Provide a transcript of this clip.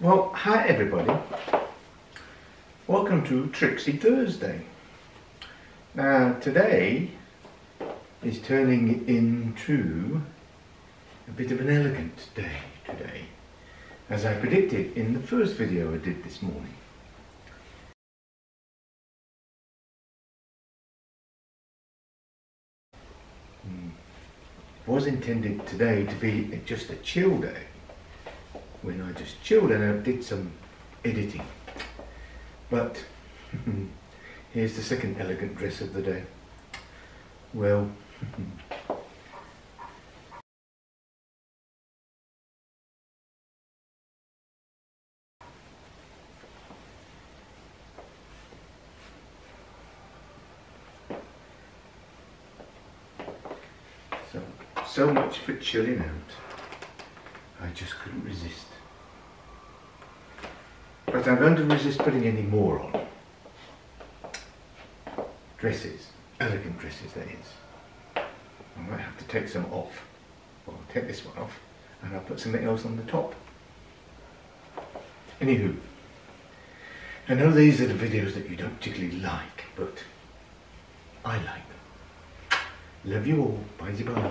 Well, hi everybody. Welcome to Trixy Thursday. Now, today is turning into a bit of an elegant day today, as I predicted in the first video I did this morning. Hmm. Was intended today to be just a chill day, when I just chilled and I did some editing. But here's the second elegant dress of the day. Well, so, so much for chilling out. I just couldn't resist. But I'm going to resist putting any more on. Dresses, elegant dresses that is. I might have to take some off. Well, I'll take this one off and I'll put something else on the top. Anywho, I know these are the videos that you don't particularly like, but I like them. Love you all. Bye bye.